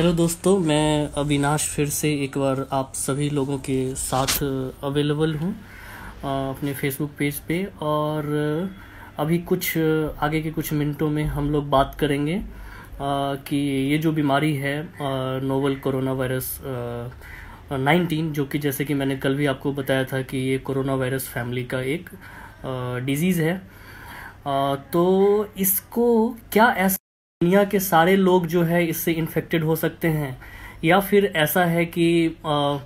Hello दोस्तों, मैं अविनाश फिर से एक बार आप सभी लोगों के साथ अवेलेबल हूँ अपने फेसबुक पेज पे। और अभी कुछ, आगे के कुछ मिनटों में हम लोग बात करेंगे कि ये जो बीमारी है नोवल कोरोना वायरस नाइनटीन, जो कि जैसे कि मैंने कल भी आपको बताया था कि ये कोरोना वायरस फैमिली का एक डिज़ीज़ है। तो इसको क्या ऐसा दुनिया के सारे लोग जो है इससे इन्फेक्टेड हो सकते हैं। या फिर ऐसा है कि आ, आ,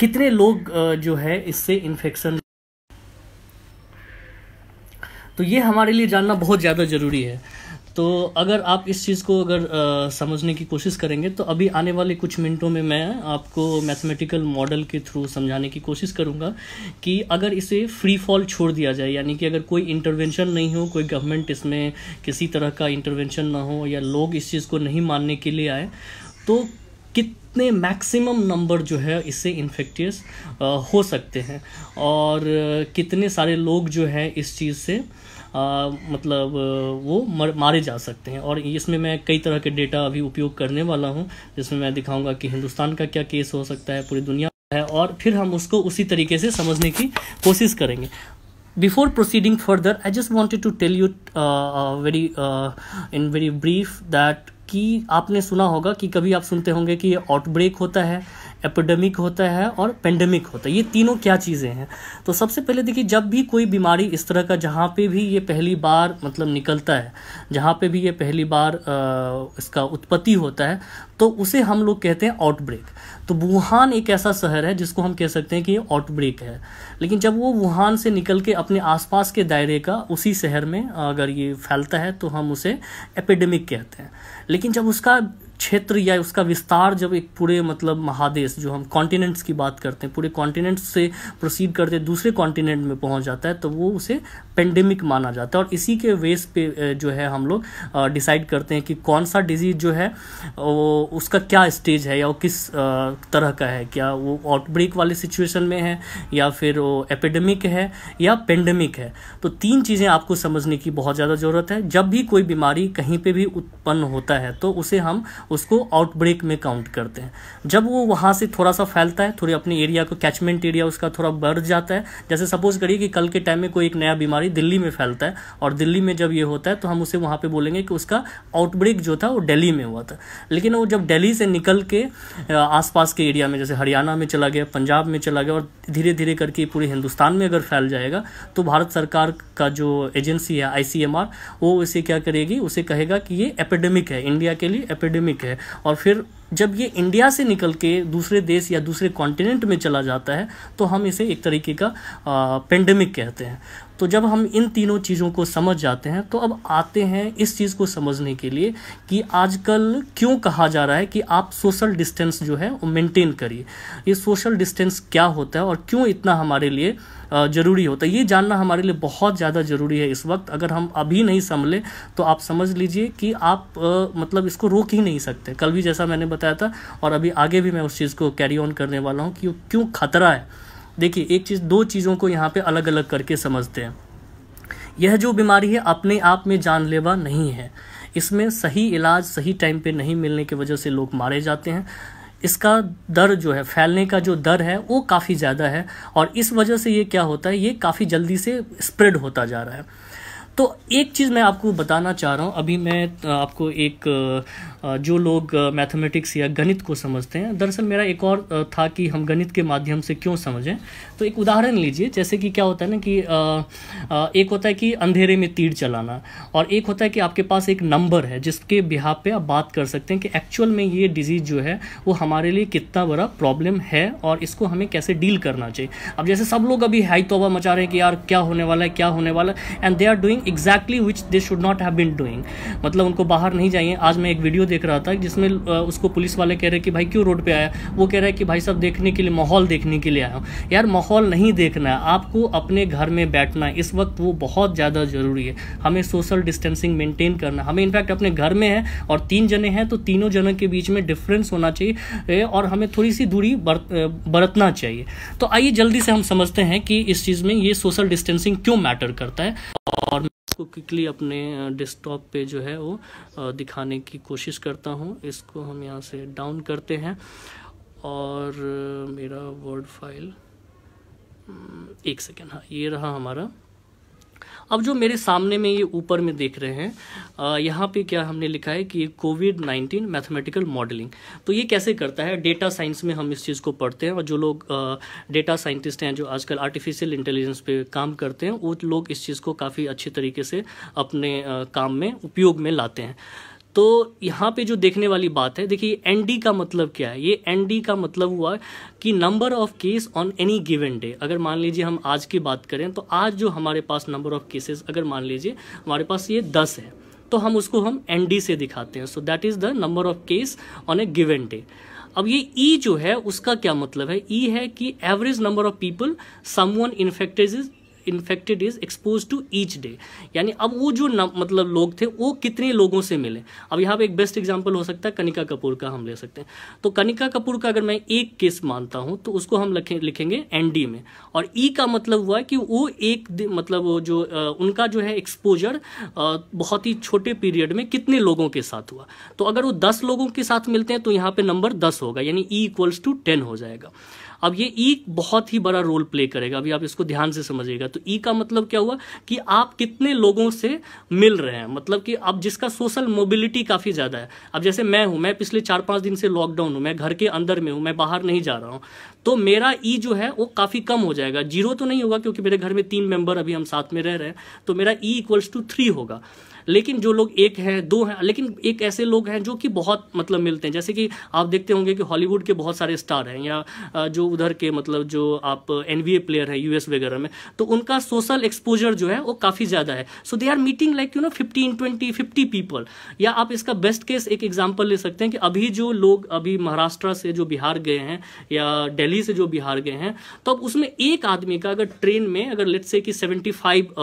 कितने लोग जो है इससे इन्फेक्शन तो ये हमारे लिए जानना बहुत ज़्यादा ज़रूरी है। तो अगर आप इस चीज़ को अगर आ, समझने की कोशिश करेंगे तो अभी आने वाले कुछ मिनटों में मैं आपको मैथमेटिकल मॉडल के थ्रू समझाने की कोशिश करूँगा कि अगर इसे फ्री फॉल छोड़ दिया जाए यानी कि अगर कोई इंटरवेंशन नहीं हो कोई गवर्नमेंट इसमें किसी तरह का इंटरवेंशन ना हो या लोग इस चीज़ को नहीं मानने के लिए आए तो कितने मैक्सिमम नंबर जो है इससे इन्फेक्टियस हो सकते हैं। और कितने सारे लोग जो है इस चीज़ से आ, मतलब वो मर, मारे जा सकते हैं। और इसमें मैं कई तरह के डेटा अभी उपयोग करने वाला हूँ जिसमें मैं दिखाऊँगा कि हिंदुस्तान का क्या केस हो सकता है पूरी दुनिया है और फिर हम उसको उसी तरीके से समझने की कोशिश करेंगे। Before proceeding further I just wanted to tell you very in very brief that कि आपने सुना होगा कि कभी आप सुनते होंगे कि ये आउटब्रेक होता है एपिडेमिक होता है और पेंडेमिक होता है। ये तीनों क्या चीज़ें हैं? तो सबसे पहले देखिए जब भी कोई बीमारी इस तरह का जहाँ पे भी ये पहली बार मतलब निकलता है जहाँ पे भी ये पहली बार आ, इसका उत्पत्ति होता है तो उसे हम लोग कहते हैं आउटब्रेक तो वुहान एक ऐसा शहर है जिसको हम कह सकते हैं कि ये आउटब्रेक है। लेकिन जब वो वुहान से निकल के अपने आसपास के दायरे का उसी शहर में अगर ये फैलता है तो हम उसे एपिडेमिक कहते हैं। लेकिन जब उसका क्षेत्र या उसका विस्तार जब एक पूरे मतलब महादेश, जो हम कॉन्टिनेंट्स की बात करते हैं, पूरे कॉन्टिनेंट्स से प्रोसीड करते दूसरे कॉन्टिनेंट में पहुँच जाता है तो वो उसे पेंडेमिक माना जाता है। और इसी के वेस पे जो है हम लोग डिसाइड करते हैं कि कौन सा डिज़ीज़ जो है, वो उसका क्या स्टेज है या वो किस तरह का है। क्या वो आउटब्रेक वाले सिचुएशन में है या फिर वो एपिडेमिक है या पेंडेमिक है? तो तीन चीज़ें आपको समझने की बहुत ज़्यादा ज़रूरत है। जब भी कोई बीमारी कहीं पर भी उत्पन्न होता है तो उसे हम उसको आउटब्रेक में काउंट करते हैं। जब वो वहाँ से थोड़ा सा फैलता है, थोड़ी अपने एरिया को कैचमेंट एरिया उसका थोड़ा बढ़ जाता है, जैसे सपोज़ करिए कि कल के टाइम में कोई एक नया बीमारी दिल्ली में फैलता है, और दिल्ली में जब ये होता है तो हम उसे वहाँ पर बोलेंगे कि उसका आउटब्रेक जो था, वो दिल्ली में हुआ था। लेकिन वो जब दिल्ली से निकल के आसपास के एरिया में, जैसे हरियाणा में चला गया, पंजाब में चला गया, और धीरे धीरे करके पूरे हिंदुस्तान में अगर फैल जाएगा तो भारत सरकार का जो एजेंसी है ICMR वो उसे क्या करेगी? उसे कहेगा कि ये एपिडेमिक है इंडिया के लिए एपिडेमिक है, और फिर जब ये इंडिया से निकल के दूसरे देश या दूसरे कॉन्टिनेंट में चला जाता है तो हम इसे एक तरीके का पेंडेमिक कहते हैं। तो जब हम इन तीनों चीज़ों को समझ जाते हैं तो अब आते हैं इस चीज़ को समझने के लिए कि आजकल क्यों कहा जा रहा है कि आप सोशल डिस्टेंस जो है, वो मेंटेन करिए। ये सोशल डिस्टेंस क्या होता है और क्यों इतना हमारे लिए ज़रूरी होता है। ये जानना हमारे लिए बहुत ज़्यादा ज़रूरी है इस वक्त। अगर हम अभी नहीं संभले तो आप समझ लीजिए कि आप मतलब इसको रोक ही नहीं सकते। कल भी जैसा मैंने बताया था, और अभी आगे भी मैं उस चीज़ को कैरी ऑन करने वाला हूँ कि क्यों खतरा है। देखिए, एक चीज़, दो चीज़ों को यहाँ पे अलग अलग करके समझते हैं। यह जो बीमारी है, अपने आप में जानलेवा नहीं है। इसमें सही इलाज, सही टाइम पे नहीं मिलने की वजह से लोग मारे जाते हैं। इसका दर जो है, फैलने का जो दर है, वो काफ़ी ज़्यादा है और इस वजह से ये क्या होता है, ये काफ़ी जल्दी से स्प्रेड होता जा रहा है। तो एक चीज़ मैं आपको बताना चाह रहा हूँ। अभी मैं आपको एक जो लोग मैथमेटिक्स या गणित को समझते हैं, दरअसल मेरा एक और था कि हम गणित के माध्यम से क्यों समझें। तो एक उदाहरण लीजिए, जैसे कि क्या होता है ना कि एक होता है कि अंधेरे में तीर चलाना, और एक होता है कि आपके पास एक नंबर है, जिसके बिहार पे आप बात कर सकते हैं कि एक्चुअल में ये डिज़ीज़ जो है, वो हमारे लिए कितना बड़ा प्रॉब्लम है, और इसको हमें कैसे डील करना चाहिए। अब जैसे सब लोग अभी हाई तोबा मचा रहे हैं कि यार क्या होने वाला है, क्या होने वाला है and they are doing exactly which they should not have been doing मतलब उनको बाहर नहीं जाइए, आज मैं एक वीडियो देख रहा था जिसमें उसको पुलिस वाले कह रहे कि भाई क्यों रोड पे आया? वो कह रहा है कि भाई सब देखने के लिए, माहौल देखने के लिए आया हूँ। यार, माहौल नहीं देखना है। आपको अपने घर में बैठना है। इस वक्त वो बहुत ज़्यादा ज़रूरी है। हमें सोशल डिस्टेंसिंग मेंटेन करना हमें, इनफैक्ट, अपने घर में है और तीन जने हैं तो तीनों जनों के बीच में डिफरेंस होना चाहिए और हमें थोड़ी सी दूरी बरतना चाहिए। तो आइए जल्दी से हम समझते हैं कि इस चीज़ में ये सोशल डिस्टेंसिंग क्यों मैटर करता है। इसको क्विकली अपने डेस्कटॉप पे जो है वो दिखाने की कोशिश करता हूँ। इसको हम यहाँ से डाउन करते हैं। और मेरा वर्ड फ़ाइल एक सेकेंड हाँ ये रहा हमारा। अब जो मेरे सामने में ये ऊपर में देख रहे हैं यहाँ पे क्या हमने लिखा है कि कोविड नाइन्टीन मैथमेटिकल मॉडलिंग तो ये कैसे करता है? डेटा साइंस में हम इस चीज़ को पढ़ते हैं और जो लोग डेटा साइंटिस्ट हैं, जो आजकल आर्टिफिशियल इंटेलिजेंस पे काम करते हैं, वो लोग इस चीज़ को काफ़ी अच्छे तरीके से अपने काम में, उपयोग में लाते हैं। तो यहाँ पे जो देखने वाली बात है, देखिए एनडी का मतलब क्या है? ये एनडी का मतलब हुआ कि number of case on any given day अगर मान लीजिए हम आज की बात करें तो आज जो हमारे पास नंबर ऑफ़ केसेस अगर मान लीजिए हमारे पास ये दस है तो हम उसको हम एनडी से दिखाते हैं। So that is the number of case on a given day अब ये ई e जो है, उसका क्या मतलब है? ई e है कि average number of people someone infected infected is expose to each day यानी अब वो जो मतलब लोग थे, वो कितने लोगों से मिले? अब यहाँ पे एक बेस्ट एग्जांपल हो सकता है, कनिका कपूर का हम ले सकते हैं। तो कनिका कपूर का अगर मैं एक केस मानता हूँ तो उसको हम लिखे, लिखेंगे एनडी में। और ई e का मतलब हुआ कि वो एक मतलब वो जो उनका जो है एक्सपोजर बहुत ही छोटे पीरियड में कितने लोगों के साथ हुआ। तो अगर वो दस लोगों के साथ मिलते हैं तो यहाँ पे नंबर दस होगा, यानी ई इक्वल्स टू टेन हो जाएगा। अब ये ई e बहुत ही बड़ा रोल प्ले करेगा। अभी आप इसको ध्यान से समझिएगा। तो ई e का मतलब क्या हुआ कि आप कितने लोगों से मिल रहे हैं? मतलब कि अब जिसका सोशल मोबिलिटी काफ़ी ज़्यादा है। अब जैसे मैं हूँ, मैं पिछले चार पाँच दिन से लॉकडाउन हूँ, मैं घर के अंदर में हूँ, मैं बाहर नहीं जा रहा हूँ। तो मेरा ई e जो है, वो काफ़ी कम हो जाएगा। ज़ीरो तो नहीं होगा क्योंकि मेरे घर में तीन मेंबर अभी हम साथ में रह रहे हैं। तो मेरा ई इक्वल्स टू थ्री होगा। लेकिन जो लोग एक हैं, दो हैं, लेकिन एक ऐसे लोग हैं जो कि बहुत मतलब मिलते हैं। जैसे कि आप देखते होंगे कि हॉलीवुड के बहुत सारे स्टार हैं या जो उधर के मतलब जो आप एन प्लेयर है यूएस वगैरह में तो उनका सोशल एक्सपोजर जो है वो काफ़ी ज़्यादा है। So they are meeting like you know fifteen twenty fifty people या आप इसका बेस्ट केस एक एग्ज़ाम्पल ले सकते हैं कि अभी जो लोग अभी महाराष्ट्र से जो बिहार गए हैं या दिल्ली से जो बिहार गए हैं तो अब उसमें एक आदमी का अगर ट्रेन में अगर लेट्स से कि सेवेंटी फाइव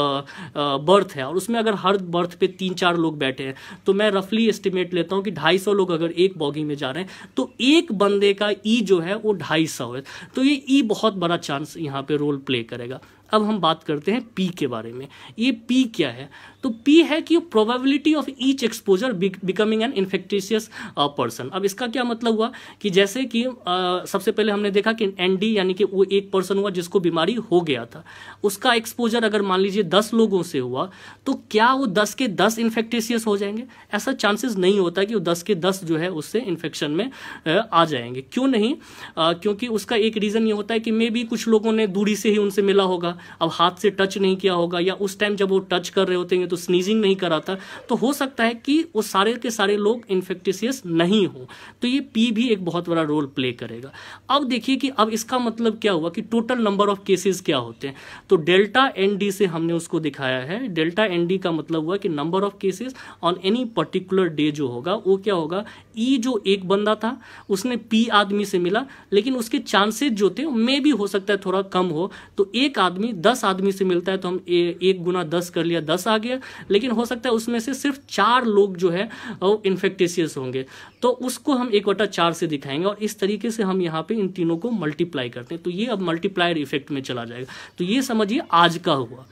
बर्थ है और उसमें अगर हर बर्थ पे तीन चार लोग बैठे हैं। तो मैं रफली एस्टिमेट लेता हूँ कि ढाई सौ लोग अगर एक बॉगी में जा रहे हैं तो एक बंदे का ई जो है, वो ढाई सौ है। तो ये ई बहुत बड़ा चांस यहाँ पे रोल प्ले करेगा। अब हम बात करते हैं पी के बारे में। ये पी क्या है? तो पी है कि probability of each exposure becoming an infectious person अब इसका क्या मतलब हुआ? कि जैसे कि uh, सबसे पहले हमने देखा कि एनडी यानी कि वो एक पर्सन हुआ जिसको बीमारी हो गया था। उसका एक्सपोजर अगर मान लीजिए दस लोगों से हुआ तो क्या वो दस के दस इन्फेक्टिशियस हो जाएँगे? ऐसा चांसेस नहीं होता कि वो दस के दस जो है उससे इन्फेक्शन में uh, आ जाएँगे। क्यों नहीं? Uh, क्योंकि उसका एक रीज़न ये होता है कि मे भी कुछ लोगों ने दूरी से ही उनसे मिला होगा। अब हाथ से टच नहीं किया होगा, या उस टाइम जब वो टच कर रहे होते हैं तो स्नीजिंग नहीं कराता तो हो सकता है कि वो सारे के सारे लोग इन्फेक्टिशियस नहीं हो। तो ये पी भी एक बहुत बड़ा रोल प्ले करेगा। अब देखिए कि अब इसका मतलब क्या हुआ कि टोटल नंबर ऑफ़ केसेस क्या होते हैं? तो डेल्टा एन डी से हमने उसको दिखाया है। डेल्टा एन डी का मतलब हुआ कि number of cases on any particular day जो होगा, वो क्या होगा? ई e जो एक बंदा था, उसने पी आदमी से मिला, लेकिन उसके चांसेस जो थे मे भी हो सकता है थोड़ा कम हो। तो एक आदमी दस आदमी से मिलता है तो हम ए, एक गुना दस कर लिया दस आ गया। लेकिन हो सकता है उसमें से सिर्फ़ चार लोग जो है वो इन्फेक्टेशियस होंगे। तो उसको हम एक वटा चार से दिखाएँगे और इस तरीके से हम यहाँ पे इन तीनों को मल्टीप्लाई करते हैं। तो ये अब मल्टीप्लायर इफ़ेक्ट में चला जाएगा। तो ये समझिए आज का हुआ।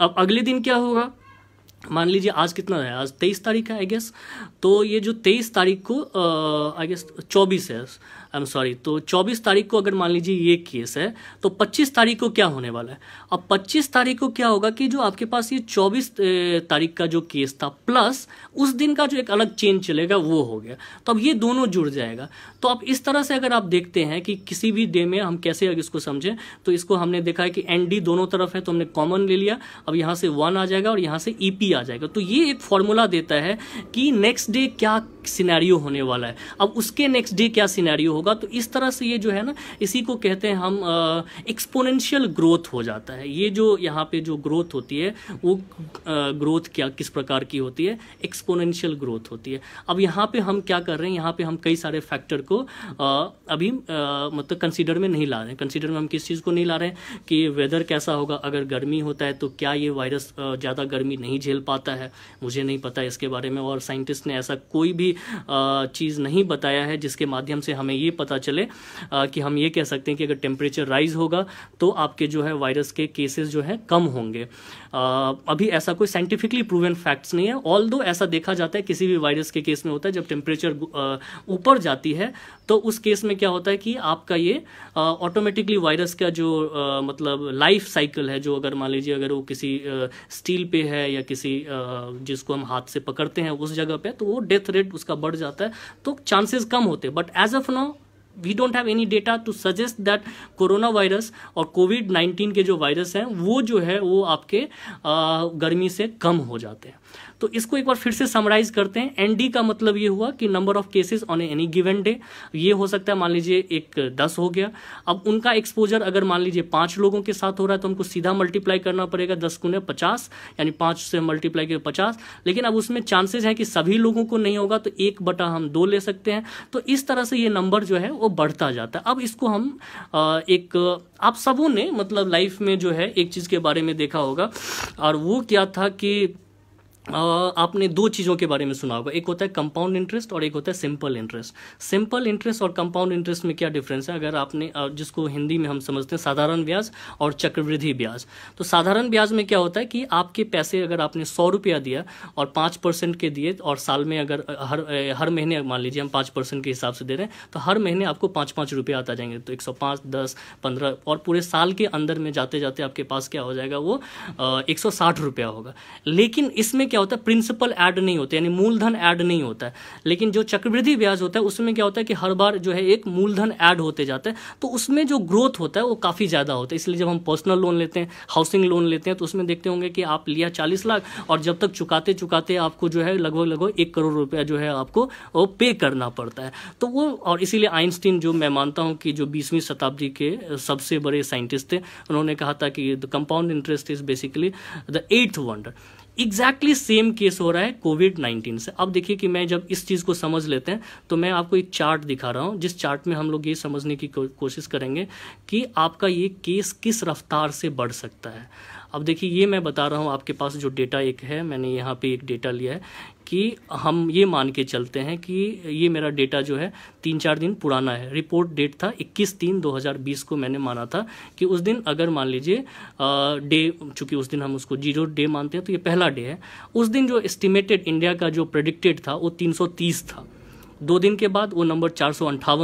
अब अगले दिन क्या होगा? मान लीजिए आज कितना है? आज तेईस तारीख है आई गेस तो ये जो तेईस तारीख को आई गेस चौबीस है। आई एम सॉरी तो 24 तारीख को अगर मान लीजिए ये केस है तो 25 तारीख को क्या होने वाला है? अब 25 तारीख को क्या होगा कि जो आपके पास ये 24 तारीख का जो केस था, प्लस उस दिन का जो एक अलग चेन चलेगा, वो हो गया। तो अब ये दोनों जुड़ जाएगा। तो अब इस तरह से अगर आप देखते हैं कि किसी भी डे में हम कैसे इसको समझें तो इसको हमने देखा है कि एन दोनों तरफ़ है तो हमने कॉमन ले लिया। अब यहाँ से वन आ जाएगा और यहाँ से ई पी आ जाएगा। तो ये एक फॉर्मूला देता है कि नेक्स्ट डे क्या सिनेरियो होने वाला है। अब उसके नेक्स्ट डे क्या सिनेरियो होगा तो इस तरह से ये जो है ना इसी को कहते हैं हम एक्सपोनेंशियल ग्रोथ हो जाता है। ये जो यहाँ पे जो ग्रोथ होती है वो ग्रोथ क्या किस प्रकार की होती है? एक्सपोनेंशियल ग्रोथ होती है। अब यहाँ पे हम क्या कर रहे हैं यहाँ पे हम कई सारे फैक्टर को आ, अभी आ, मतलब कंसीडर में नहीं ला रहे हैं। कंसीडर में हम किस चीज़ को नहीं ला रहे हैं? कि वेदर कैसा होगा? अगर गर्मी होता है तो क्या ये वायरस ज़्यादा गर्मी नहीं झेल पाता है? मुझे नहीं पता इसके बारे में और साइंटिस्ट ने ऐसा कोई भी चीज़ नहीं बताया है जिसके माध्यम से हमें ये पता चले आ, कि हम ये कह सकते हैं कि अगर टेम्परेचर राइज होगा तो आपके जो है वायरस के केसेस जो है कम होंगे। आ, अभी ऐसा कोई साइंटिफिकली प्रूवन फैक्ट्स नहीं है ऑल दो ऐसा देखा जाता है किसी भी वायरस के केस में होता है जब टेम्परेचर ऊपर जाती है तो उस केस में क्या होता है कि आपका ये ऑटोमेटिकली वायरस का जो आ, मतलब लाइफ साइकिल है जो अगर मान लीजिए अगर वो किसी आ, स्टील पे है या किसी आ, जिसको हम हाथ से पकड़ते हैं उस जगह पे तो वो डेथ रेट उसका बढ़ जाता है तो चांसेस कम होते हैं। But as of now we don't have any data to suggest that corona virus और कोविड नाइन्टीन के जो वायरस हैं, वो जो है, वो आपके गर्मी से कम हो जाते हैं। तो इसको एक बार फिर से समराइज करते हैं। एनडी का मतलब ये हुआ कि number of cases on any given day ये हो सकता है, मान लीजिए, एक दस हो गया। अब उनका एक्सपोजर अगर मान लीजिए पाँच लोगों के साथ हो रहा है तो हमको सीधा मल्टीप्लाई करना पड़ेगा दस गुने पचास, यानी पाँच से मल्टीप्लाई के पचास। लेकिन अब उसमें चांसेस है कि सभी लोगों को नहीं होगा तो एक बटा हम दो ले सकते हैं। तो इस तरह से ये नंबर जो है, वो बढ़ता जाता है। अब इसको हम एक, आप सबों ने मतलब लाइफ में जो है, एक चीज़ के बारे में देखा होगा। और वो क्या था कि आपने दो चीज़ों के बारे में सुना होगा। एक होता है कंपाउंड इंटरेस्ट और एक होता है सिंपल इंटरेस्ट सिंपल इंटरेस्ट और कंपाउंड इंटरेस्ट में क्या डिफरेंस है? अगर आपने जिसको हिंदी में हम समझते हैं साधारण ब्याज और चक्रवृद्धि ब्याज। तो साधारण ब्याज में क्या होता है कि आपके पैसे अगर आपने सौ रुपया दिया और पाँच परसेंट के दिए और साल में अगर हर हर महीने मान लीजिए हम पाँच परसेंट के हिसाब से दे रहे हैं तो हर महीने आपको पाँच पाँच रुपये आता जाएँगे। तो एक सौ पाँच, दस, पंद्रह और पूरे साल के अंदर में जाते जाते आपके पास क्या हो जाएगा? वो एक सौ साठ रुपया होगा। लेकिन इसमें क्या होता है? प्रिंसिपल ऐड नहीं होते, यानी मूलधन ऐड नहीं होता है। लेकिन जो चक्रवृद्धि ब्याज होता है, उसमें क्या होता है कि हर बार जो है एक मूलधन ऐड होते जाता है। तो उसमें जो ग्रोथ होता है, वो काफ़ी ज़्यादा होता है। इसलिए जब हम पर्सनल लोन लेते हैं हाउसिंग लोन लेते हैं तो उसमें देखते होंगे कि आप लिया चालीस लाख और जब तक चुकाते चुकाते आपको जो है लगभग लगभग एक करोड़ रुपया जो है आपको, वो पे करना पड़ता है। तो वो और इसीलिए आइंस्टीन जो मैं मानता हूँ कि जो बीसवीं शताब्दी के सबसे बड़े साइंटिस्ट थे, उन्होंने कहा था कि the compound interest is basically the eighth wonder exactly same case हो रहा है कोविड नाइन्टीन से। अब देखिए कि मैं जब इस चीज़ को समझ लेते हैं तो मैं आपको एक चार्ट दिखा रहा हूँ, जिस चार्ट में हम लोग ये समझने की कोशिश करेंगे कि आपका ये केस किस रफ्तार से बढ़ सकता है। अब देखिए, ये मैं बता रहा हूँ, आपके पास जो डेटा एक है, मैंने यहाँ पे एक डेटा लिया है कि हम ये मान के चलते हैं कि ये मेरा डेटा जो है तीन चार दिन पुराना है। रिपोर्ट डेट था 21 तीन 2020 को मैंने माना था कि उस दिन अगर मान लीजिए डे चूँकि उस दिन हम उसको ज़ीरो डे मानते हैं तो ये पहला डे है। उस दिन जो एस्टिमेटेड इंडिया का जो प्रडिक्टेड था, वो 330 था। दो दिन के बाद वो नंबर चार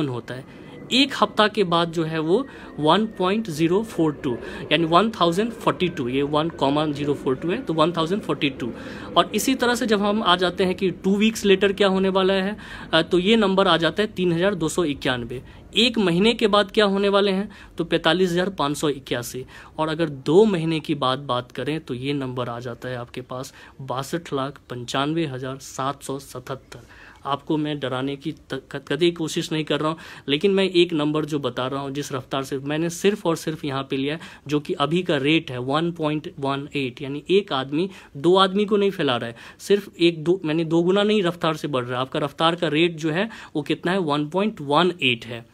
होता है। एक हफ़्ता के बाद जो है वो 1.042 यानी 1042 ये one comma zero four two है तो 1042 और इसी तरह से जब हम आ जाते हैं कि टू वीक्स लेटर क्या होने वाला है तो ये नंबर आ जाता है तीन हज़ार दो सौ इक्यानवे एक महीने के बाद क्या होने वाले हैं तो पैंतालीस हज़ार पाँच सौ इक्यासी। और अगर दो महीने की बाद बात करें तो ये नंबर आ जाता है आपके पास बासठ लाख पंचानवे हज़ार सात सौ सतहत्तर। आपको मैं डराने की कदी कोशिश नहीं कर रहा हूँ, लेकिन मैं एक नंबर जो बता रहा हूँ, जिस रफ्तार से मैंने सिर्फ़ और सिर्फ़ यहाँ पे लिया जो कि अभी का रेट है वन पॉइंट वन एट यानी एक आदमी, दो आदमी को नहीं फैला रहा है, सिर्फ़ एक दो, मैंने दो गुना नहीं रफ्तार से बढ़ रहा है। आपका रफ्तार का रेट जो है, वो कितना है? वन पॉइंट वन एट है।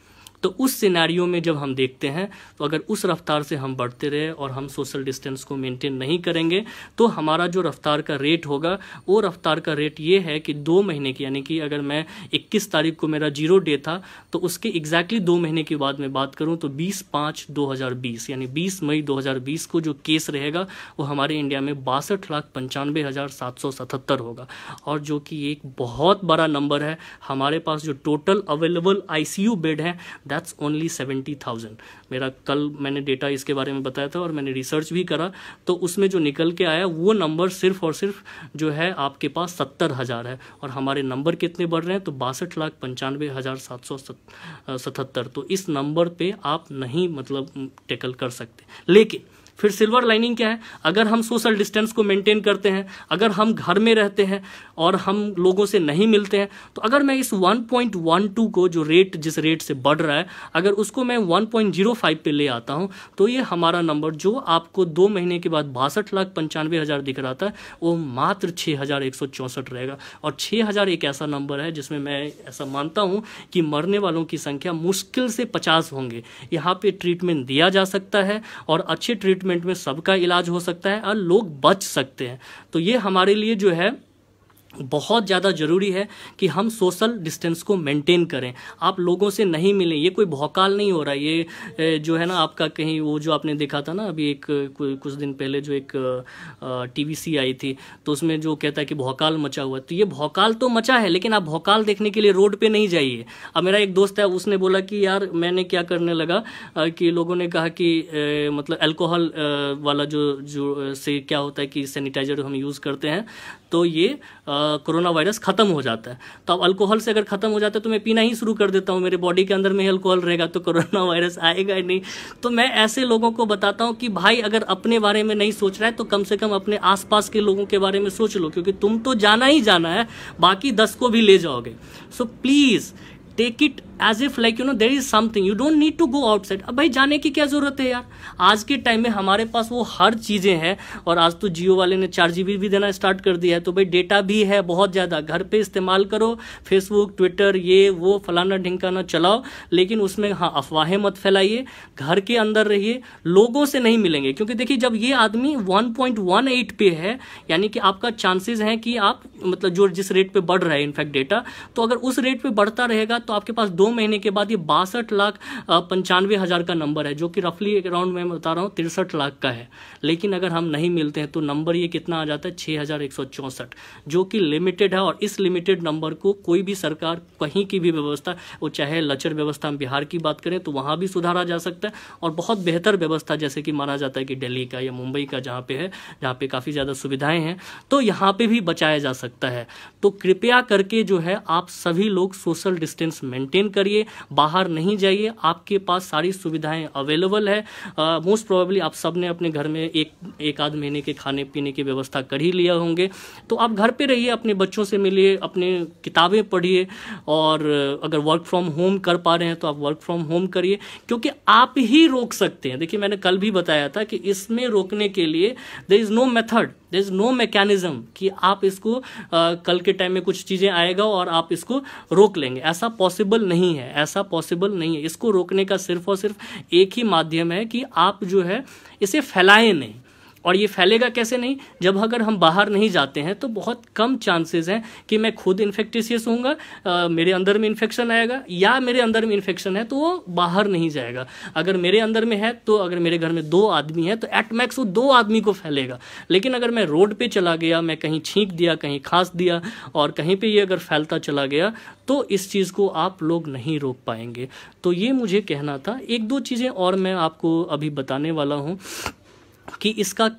तो उस सिनेरियो में जब हम देखते हैं तो अगर उस रफ्तार से हम बढ़ते रहे और हम सोशल डिस्टेंस को मेंटेन नहीं करेंगे तो हमारा जो रफ्तार का रेट होगा, वो रफ्तार का रेट ये है कि दो महीने की, यानी कि अगर मैं 21 तारीख को मेरा ज़ीरो डे था तो उसके एग्जैक्टली दो महीने के बाद मैं बात करूँ तो 20 पाँच 2020 यानी 20 मई 2020 को जो केस रहेगा, वो हमारे इंडिया में बासठ लाख पंचानवे हज़ार सात सौ सतहत्तर होगा। और जो कि एक बहुत बड़ा नंबर है, हमारे पास जो टोटल अवेलेबल आईसीयू बेड है दैट्स ओनली सेवेंटी थाउज़ेंड मेरा कल मैंने डेटा इसके बारे में बताया था और मैंने रिसर्च भी करा तो उसमें जो निकल के आया, वो नंबर सिर्फ़ और सिर्फ़ जो है आपके पास सत्तर हज़ार है और हमारे नंबर कितने बढ़ रहे हैं? तो बासठ लाख पंचानवे हज़ार सात सौ सतहत्तर। तो इस नंबर पर आप नहीं मतलब टेकल कर सकते। लेकिन फिर सिल्वर लाइनिंग क्या है? अगर हम सोशल डिस्टेंस को मेंटेन करते हैं, अगर हम घर में रहते हैं और हम लोगों से नहीं मिलते हैं तो अगर मैं इस 1.12 को जो रेट जिस रेट से बढ़ रहा है, अगर उसको मैं 1.05 पे ले आता हूँ तो ये हमारा नंबर जो आपको दो महीने के बाद बासठ लाख पंचानवे हज़ार दिख रहा था, वो मात्र छः हज़ार एक सौ चौंसठ रहेगा। और छः हज़ार एक ऐसा नंबर है जिसमें मैं ऐसा मानता हूँ कि मरने वालों की संख्या मुश्किल से पचास होंगे। यहाँ पे ट्रीटमेंट दिया जा सकता है और अच्छे ट्रीटमेंट ट्रीटमेंट में सबका इलाज हो सकता है और लोग बच सकते हैं। तो ये हमारे लिए जो है बहुत ज़्यादा ज़रूरी है कि हम सोशल डिस्टेंस को मेंटेन करें। आप लोगों से नहीं मिलें, ये कोई भौकाल नहीं हो रहा। ये जो है ना, आपका कहीं, वो जो आपने देखा था ना, अभी एक कुछ दिन पहले जो एक टीवीसी आई थी तो उसमें जो कहता है कि भौकाल मचा हुआ तो ये भौकाल तो मचा है, लेकिन आप भौकाल देखने के लिए रोड पर नहीं जाइए। अब मेरा एक दोस्त है, उसने बोला कि, यार, मैंने क्या करने लगा कि लोगों ने कहा कि मतलब एल्कोहल वाला जो जो से क्या होता है कि सैनिटाइजर हम यूज़ करते हैं। तो ये कोरोना वायरस ख़त्म हो जाता है। तो अब अल्कोहल से अगर ख़त्म हो जाता है तो मैं पीना ही शुरू कर देता हूँ। मेरे बॉडी के अंदर में अल्कोहल रहेगा तो कोरोना वायरस आएगा ही नहीं। तो मैं ऐसे लोगों को बताता हूँ कि भाई, अगर अपने बारे में नहीं सोच रहा है तो कम से कम अपने आसपास के लोगों के बारे में सोच लो, क्योंकि तुम तो जाना ही जाना है, बाकी दस को भी ले जाओगे। So please take it as if like you know there is something you don't need to go outside अब भाई जाने की क्या ज़रूरत है यार? आज के टाइम में हमारे पास वो हर चीज़ें हैं, और आज तो जियो वाले ने चार जी भी देना स्टार्ट कर दिया है तो भाई डेटा भी है बहुत ज़्यादा। घर पे इस्तेमाल करो फेसबुक ट्विटर ये, वो, फलाना ढिंकाना चलाओ, लेकिन उसमें हाँ अफवाहें मत फैलाइए, घर के अंदर रहिए, लोगों से नहीं मिलेंगे। क्योंकि देखिए, जब ये आदमी 1.18 पे है, यानी कि आपका चांसेस हैं कि आप मतलब जो जिस रेट पे बढ़ रहा है इनफैक्ट डेटा तो अगर उस रेट पे बढ़ता रहेगा तो आपके पास दो महीने के बाद ये बासठ लाख पंचानवे हज़ार का नंबर है, जो कि रफली अराउंड मैं बता रहा हूँ, तिरसठ लाख का है। लेकिन अगर हम नहीं मिलते हैं तो नंबर ये कितना आ जाता है? छः हज़ार एक सौ चौंसठ, जो कि लिमिटेड है और इस लिमिटेड नंबर को कोई भी सरकार, कहीं की भी व्यवस्था, वो चाहे लचर व्यवस्था, हम बिहार की बात करें तो वहाँ भी सुधारा जा सकता है। और बहुत बेहतर व्यवस्था, जैसे कि माना जाता है कि दिल्ली का या मुंबई का जहाँ पे है, जहाँ पे काफ़ी ज़्यादा सुविधाएँ हैं तो यहाँ पे भी बचाया जा सकता है। तो कृपया करके जो है, आप सभी लोग सोशल डिस्टेंस मेंटेन करिए बाहर नहीं जाइए आपके पास सारी सुविधाएँ अवेलेबल है। मोस्ट प्रोबेबली आप सबने अपने घर में एक एक आध महीने के खाने पीने की व्यवस्था कर ही लिया होंगे। तो आप घर पे रहिए अपने बच्चों से मिलिए अपने किताबें पढ़िए और अगर वर्क फ्रॉम होम कर पा रहे हैं तो आप वर्क फ्रॉम होम करिए क्योंकि आप ही रोक सकते हैं। देखिए मैंने कल भी बताया था कि इसमें रोकने के लिए there is no method there is no mechanism कि आप इसको आ, कल के टाइम में कुछ चीज़ें आएगा और आप इसको रोक लेंगे। ऐसा पॉसिबल नहीं है, ऐसा पॉसिबल नहीं है। इसको रोकने का सिर्फ़ और सिर्फ़ एक ही माध्यम है कि आप जो है, इसे फैलाएँ नहीं। और ये फैलेगा कैसे नहीं? जब अगर हम बाहर नहीं जाते हैं तो बहुत कम चांसेस हैं कि मैं खुद इन्फेक्टिशियस होऊँगा मेरे अंदर में इन्फेक्शन आएगा, या मेरे अंदर में इन्फेक्शन है तो वो बाहर नहीं जाएगा। अगर मेरे अंदर में है तो अगर मेरे घर में दो आदमी है तो एट मैक्स वो दो आदमी को फैलेगा। लेकिन अगर मैं रोड पर चला गया, मैं कहीं छींक दिया, कहीं खांस दिया, और कहीं पर ये अगर फैलता चला गया तो इस चीज़ को आप लोग नहीं रोक पाएँगे। तो ये मुझे कहना था। एक दो चीज़ें और मैं आपको अभी बताने वाला हूँ। कि इसका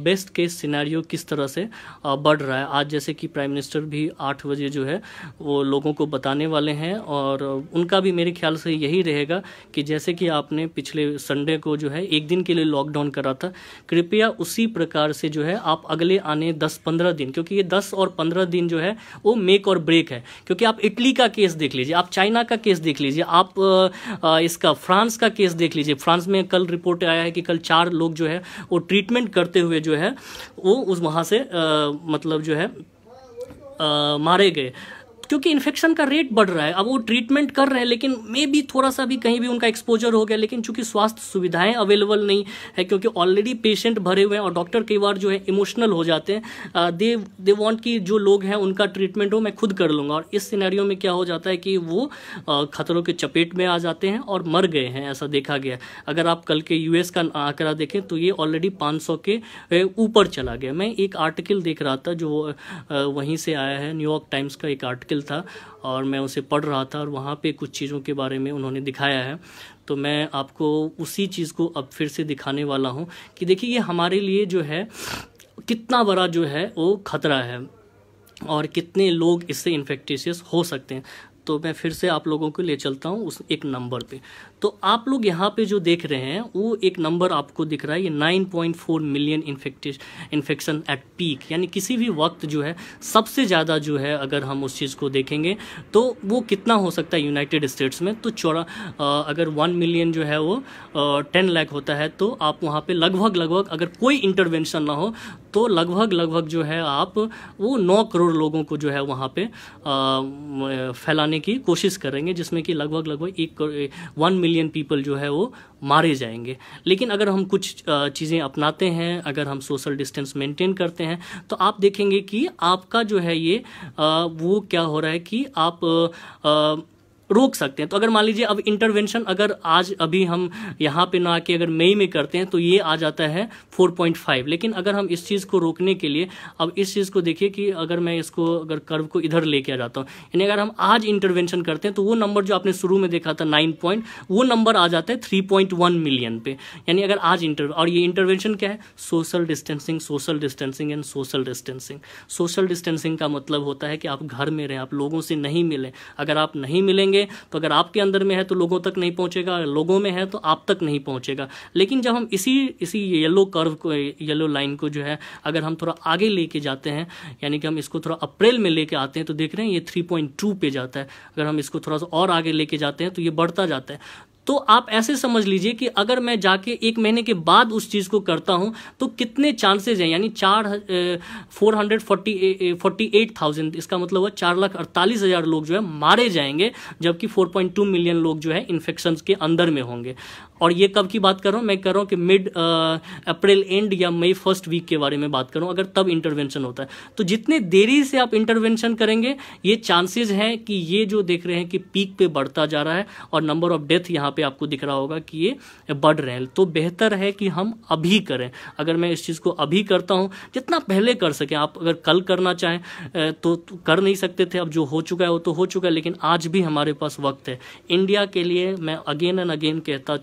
बेस्ट केस सिनेरियो किस तरह से बढ़ रहा है। आज जैसे कि प्राइम मिनिस्टर भी आठ बजे जो है, वो लोगों को बताने वाले हैं और उनका भी मेरे ख्याल से यही रहेगा कि जैसे कि आपने पिछले संडे को जो है, एक दिन के लिए लॉकडाउन करा था, कृपया उसी प्रकार से जो है, आप अगले आने दस पंद्रह दिन, क्योंकि ये दस और पंद्रह दिन जो है, वो मेक और ब्रेक है। क्योंकि आप इटली का केस देख लीजिए, आप चाइना का केस देख लीजिए, आप इसका फ्रांस का केस देख लीजिए। फ्रांस में कल रिपोर्ट आया है कि कल चार लोग जो है, वो ट्रीटमेंट करते हुए जो है वो उस वहाँ से आ, मतलब जो है आ, मारे गए। क्योंकि इन्फेक्शन का रेट बढ़ रहा है। अब वो ट्रीटमेंट कर रहे हैं, लेकिन मे भी थोड़ा सा भी कहीं भी उनका एक्सपोजर हो गया, लेकिन चूँकि स्वास्थ्य सुविधाएँ अवेलेबल नहीं है, क्योंकि ऑलरेडी पेशेंट भरे हुए हैं और डॉक्टर कई बार जो है इमोशनल हो जाते हैं दे दे वॉन्ट कि जो लोग हैं उनका ट्रीटमेंट हो, मैं खुद कर लूँगा। और इस सिनेरियो में क्या हो जाता है कि वो खतरों के चपेट में आ जाते हैं और मर गए हैं, ऐसा देखा गया अगर आप कल के यूएस का आंकड़ा देखें तो ये ऑलरेडी पाँच सौ के ऊपर चला गया। मैं एक आर्टिकल देख रहा था जो वहीं से आया है न्यूयॉर्क टाइम्स का एक आर्टिकल आर्टिकल था और मैं उसे पढ़ रहा था और वहाँ पे कुछ चीज़ों के बारे में उन्होंने दिखाया है। तो मैं आपको उसी चीज़ को अब फिर से दिखाने वाला हूँ कि देखिए ये हमारे लिए जो है, कितना बड़ा जो है वो खतरा है और कितने लोग इससे इन्फेक्टिशियस हो सकते हैं। तो मैं फिर से आप लोगों को ले चलता हूँ उस एक नंबर पे। तो आप लोग यहाँ पे जो देख रहे हैं, वो एक नंबर आपको दिख रहा है, ये 9.4 million infectious infection at peak यानी किसी भी वक्त जो है, सबसे ज़्यादा जो है अगर हम उस चीज़ को देखेंगे तो वो कितना हो सकता है यूनाइटेड स्टेट्स में? तो चौड़ा अगर वन मिलियन जो है वो टेन लाख होता है तो आप वहाँ पर लगभग लगभग अगर कोई इंटरवेंशन ना हो तो लगभग लगभग जो है आप, वो नौ करोड़ लोगों को जो है वहाँ पे फैलाने की कोशिश करेंगे, जिसमें कि लगभग लगभग एक वन मिलियन पीपल जो है वो मारे जाएँगे। लेकिन अगर हम कुछ चीज़ें अपनाते हैं, अगर हम सोशल डिस्टेंस मेंटेन करते हैं तो आप देखेंगे कि आपका जो है ये वो क्या हो रहा है कि आप रोक सकते हैं। तो अगर मान लीजिए अब इंटरवेंशन अगर आज अभी हम यहाँ पे ना आके अगर मई में करते हैं तो ये आ जाता है 4.5 लेकिन अगर हम इस चीज़ को रोकने के लिए, अब इस चीज़ को देखिए कि अगर मैं इसको, अगर कर्व को इधर लेके आ जाता हूँ, यानी अगर हम आज इंटरवेंशन करते हैं तो वो नंबर जो आपने शुरू में देखा था नाइन पॉइंट वो नंबर आ जाता है थ्री पॉइंट वन मिलियन पे। यानी अगर आज इंटर और ये इंटरवेंशन क्या है? Social distancing social distancing and social distancing social distancing का मतलब होता है कि आप घर में रहें, आप लोगों से नहीं मिलें। अगर आप नहीं मिलेंगे पहुँचेंगे तो अगर आपके अंदर में है तो लोगों तक नहीं पहुंचेगा लोगों में है तो आप तक नहीं पहुंचेगा। लेकिन जब हम इसी इसी येलो कर्व को येलो लाइन को जो है, अगर हम थोड़ा आगे लेके जाते हैं, यानी कि हम इसको थोड़ा अप्रैल में लेके आते हैं तो देख रहे हैं ये थ्री पॉइंट टू पे जाता है। अगर हम इसको थोड़ा सा और आगे लेके जाते हैं तो ये बढ़ता जाता है। तो आप ऐसे समझ लीजिए कि अगर मैं जाके एक महीने के बाद उस चीज़ को करता हूँ तो कितने चांसेज हैं? यानी चार four hundred forty forty eight thousand इसका मतलब हुआ चार लाख अड़तालीस हज़ार लोग जो है मारे जाएँगे, जबकि फोर पॉइंट टू मिलियन लोग जो है इन्फेक्शन के अंदर में होंगे। और ये कब की बात कर? रहा हूँ मैं कर रहा हूँ कि मिड अप्रैल एंड या मई फ़र्स्ट वीक के बारे में बात करूँ अगर तब इंटरवेंशन होता है। तो जितने देरी से आप इंटरवेंशन करेंगे ये चांसेस हैं कि ये जो देख रहे हैं कि पीक पे बढ़ता जा रहा है और नंबर ऑफ़ डेथ यहाँ पे आपको दिख रहा होगा कि ये बढ़ रहे हैं। तो बेहतर है कि हम अभी करें। अगर मैं इस चीज़ को अभी करता हूँ जितना पहले कर सकें। आप अगर कल करना चाहें तो, तो कर नहीं सकते थे। अब जो हो चुका है वो तो हो चुका है लेकिन आज भी हमारे पास वक्त है। इंडिया के लिए मैं अगेन एंड अगेन कहता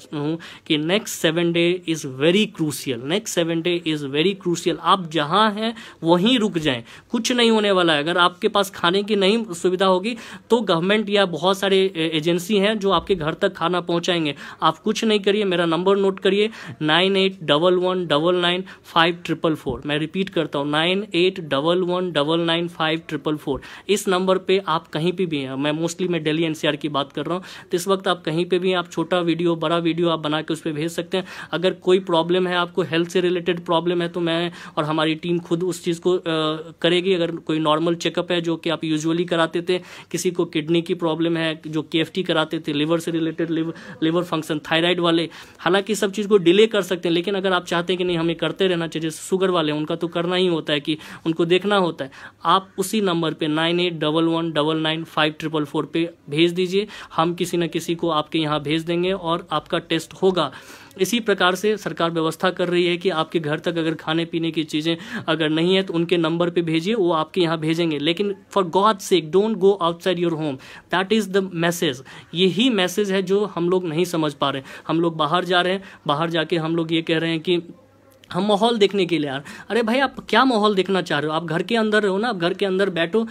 कि next seven day is very crucial next seven day is very crucial आप जहाँ हैं, वहीं रुक जाएँ। कुछ नहीं होने वाला है। अगर आपके पास खाने की नहीं सुविधा होगी तो गवर्नमेंट या बहुत सारे एजेंसी हैं जो आपके घर तक खाना पहुँचाएँगे। आप कुछ नहीं करिए, मेरा नंबर नोट करिए। Nine eight double one double nine five triple four मैं रिपीट करता हूँ। Nine eight double one double nine five triple four इस नंबर पे आप कहीं पे भी हैं। मैं मोस्टली मैं दिल्ली एनसीआर की बात कर रहा हूँ। तो इस वक्त आप कहीं पे भी हैं। आप छोटा वीडियो, बड़ा वीडियो आप बना के उस पर भेज सकते हैं। अगर कोई प्रॉब्लम है, आपको हेल्थ से रिलेटेड प्रॉब्लम है तो मैं और हमारी टीम खुद उस चीज़ को करेगी। अगर कोई नॉर्मल चेकअप है, जो कि आप यूजुअली कराते थे, किसी को किडनी की प्रॉब्लम है, जो के कराते थे लिवर से रिलेटेड लिवर फ़ंक्शन थायराइड वाले, हालाँकि सब चीज़ को डिले कर सकते हैं, लेकिन अगर आप चाहते हैं कि नहीं, हमें करते रहना चाहिए, जैसे शुगर वाले, उनका तो करना ही होता है कि उनको देखना होता है। आप उसी नंबर पे nine eight double one double nine five triple four पे भेज दीजिए। हम किसी न किसी को आपके यहाँ भेज देंगे और आपका टेस्ट होगा। इसी प्रकार से सरकार व्यवस्था कर रही है कि आपके घर तक अगर खाने पीने की चीज़ें अगर नहीं है तो उनके नंबर पे भेजिए, वो आपके यहाँ भेजेंगे। लेकिन for God sake don't go outside your home that is the message यही मैसेज है जो हम लोग नहीं समझ पा रहे। हम लोग बाहर जा रहे हैं, बाहर जाके हम लोग ये कह रहे हैं कि हम माहौल देखने के लिए यार अरे भाई, आप क्या माहौल देखना चाह रहे हो? आप घर के अंदर रहो ना, आप घर के अंदर बैठो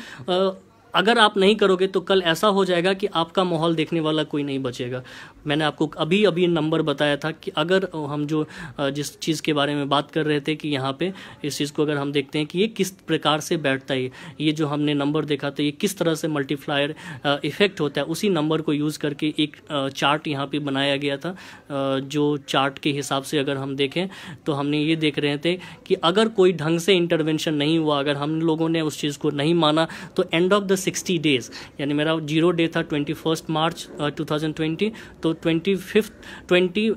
अगर आप नहीं करोगे तो कल ऐसा हो जाएगा कि आपका माहौल देखने वाला कोई नहीं बचेगा। मैंने आपको अभी अभी नंबर बताया था कि अगर हम जो जिस चीज़ के बारे में बात कर रहे थे कि यहाँ पे, इस चीज़ को अगर हम देखते हैं कि ये किस प्रकार से बैठता है, ये जो हमने नंबर देखा था, ये किस तरह से मल्टीप्लायर इफ़ेक्ट होता है, उसी नंबर को यूज़ करके एक चार्ट यहाँ पर बनाया गया था। जो चार्ट के हिसाब से अगर हम देखें तो हमने ये देख रहे थे कि अगर कोई ढंग से इंटरवेंशन नहीं हुआ, अगर हम लोगों ने उस चीज़ को नहीं माना तो end of the sixty days यानी मेरा ज़ीरो डे था twenty first March two thousand twenty तो twenty fifth twenty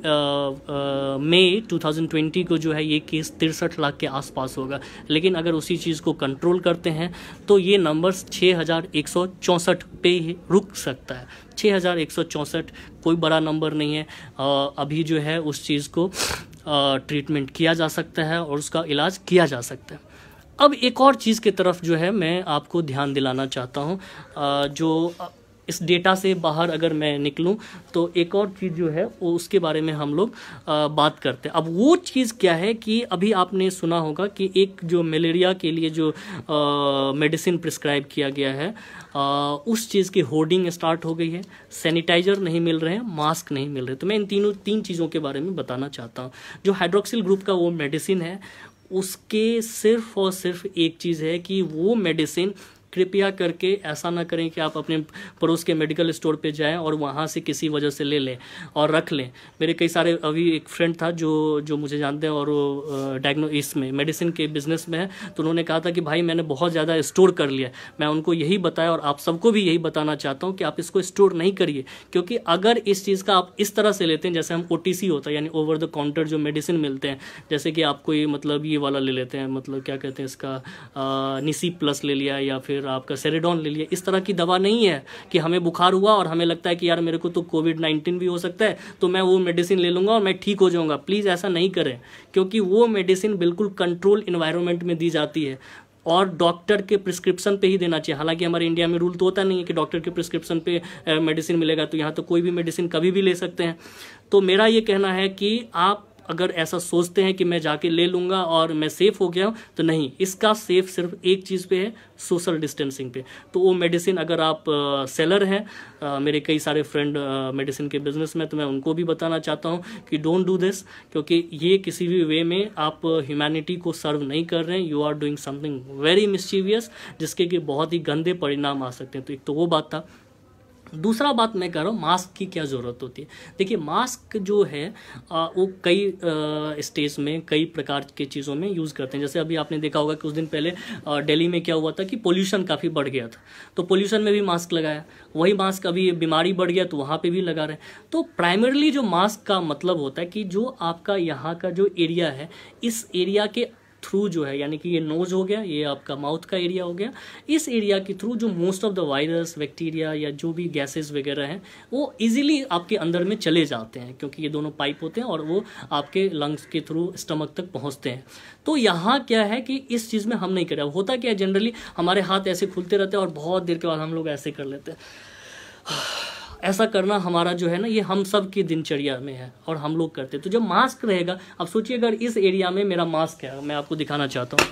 May two thousand twenty को जो है ये केस तिरसठ लाख के आसपास होगा। लेकिन अगर उसी चीज़ को कंट्रोल करते हैं तो ये नंबर्स छः हज़ार एक सौ चौंसठ पे ही रुक सकता है। छः हज़ार एक सौ चौंसठ कोई बड़ा नंबर नहीं है। Uh, अभी जो है उस चीज़ को ट्रीटमेंट uh, किया जा सकता है और उसका इलाज किया जा सकता है। अब एक और चीज़ की तरफ़ जो है मैं आपको ध्यान दिलाना चाहता हूँ जो इस डेटा से बाहर अगर मैं निकलूं तो एक और चीज़ जो है वो उसके बारे में हम लोग बात करते हैं। अब वो चीज़ क्या है कि अभी आपने सुना होगा कि एक जो मलेरिया के लिए जो मेडिसिन प्रिस्क्राइब किया गया है आ, उस चीज़ की होर्डिंग स्टार्ट हो गई है सैनिटाइजर नहीं मिल रहे हैं मास्क नहीं मिल रहे तो मैं इन तीनों तीन चीज़ों के बारे में बताना चाहता हूँ। जो हाइड्रोक्सिल ग्रुप का वो मेडिसिन है उसके सिर्फ़ और सिर्फ़ एक चीज़ है कि वो मेडिसिन कृपया करके ऐसा ना करें कि आप अपने पड़ोस के मेडिकल स्टोर पे जाएँ और वहाँ से किसी वजह से ले लें और रख लें। मेरे कई सारे अभी एक फ्रेंड था जो जो मुझे जानते हैं और वो डायग्नो इसमें मेडिसिन के बिज़नेस में है तो उन्होंने कहा था कि भाई मैंने बहुत ज़्यादा स्टोर कर लिया मैं उनको यही बताया और आप सबको भी यही बताना चाहता हूँ कि आप इसको स्टोर नहीं करिए, क्योंकि अगर इस चीज़ का आप इस तरह से लेते हैं, जैसे हम ओटीसी होता है, यानी ओवर द काउंटर जो मेडिसिन मिलते हैं, जैसे कि आप कोई मतलब ये वाला ले लेते हैं मतलब क्या कहते हैं इसका निसी प्लस ले लिया या फिर आपका सेरेडॉन ले लिया। इस तरह की दवा नहीं है कि हमें बुखार हुआ और हमें लगता है कि यार मेरे को तो कोविड नाइन्टीन भी हो सकता है तो मैं वो मेडिसिन ले लूँगा और मैं ठीक हो जाऊँगा। प्लीज़ ऐसा नहीं करें, क्योंकि वो मेडिसिन बिल्कुल कंट्रोल इन्वायरमेंट में दी जाती है। और डॉक्टर के प्रिस्क्रिप्शन पे ही देना चाहिए। हालाँकि हमारे इंडिया में रूल तो होता नहीं है कि डॉक्टर के प्रिस्क्रिप्शन पे मेडिसिन मिलेगा तो यहाँ तो कोई भी मेडिसिन कभी भी ले सकते हैं। तो मेरा ये कहना है कि आप अगर ऐसा सोचते हैं कि मैं जाके ले लूँगा और मैं सेफ़ हो गया हूँ तो नहीं, इसका सेफ़ सिर्फ़ एक चीज़ पे है सोशल डिस्टेंसिंग पे। तो वो मेडिसिन अगर आप सेलर हैं मेरे कई सारे फ्रेंड मेडिसिन के बिज़नेस में तो मैं उनको भी बताना चाहता हूँ कि डोंट डू दिस क्योंकि ये किसी भी वे में आप ह्यूमैनिटी को सर्व नहीं कर रहे हैं you are doing something very mischievous जिसके कि बहुत ही गंदे परिणाम आ सकते हैं। तो एक तो वो बात था दूसरा बात मैं कह रहा हूँ मास्क की क्या ज़रूरत होती है? देखिए मास्क जो है आ, वो कई स्टेज में कई प्रकार के चीज़ों में यूज़ करते हैं। जैसे अभी आपने देखा होगा कि उस दिन पहले दिल्ली में क्या हुआ था कि पोल्यूशन काफ़ी बढ़ गया था। तो पोल्यूशन में भी मास्क लगाया। वही मास्क अभी बीमारी बढ़ गया तो वहाँ पर भी लगा रहे तो प्राइमरली जो मास्क का मतलब होता है कि जो आपका यहाँ का जो एरिया है इस एरिया के थ्रू जो है, यानी कि ये नोज़ हो गया, ये आपका माउथ का एरिया हो गया। इस एरिया के थ्रू जो most of the virus bacteria या जो भी गैसेस वगैरह हैं, वो इजीली आपके अंदर में चले जाते हैं, क्योंकि ये दोनों पाइप होते हैं और वो आपके लंग्स के थ्रू स्टमक तक पहुँचते हैं। तो यहाँ क्या है कि इस चीज़ में हम नहीं करें। होता क्या है जनरली हमारे हाथ ऐसे खुलते रहते हैं और बहुत देर के बाद हम लोग ऐसे कर लेते हैं। ऐसा करना हमारा जो है ना, ये हम सब की दिनचर्या में है और हम लोग करते हैं। तो जब मास्क रहेगा, अब सोचिए अगर इस एरिया में मेरा मास्क है, मैं आपको दिखाना चाहता हूँ।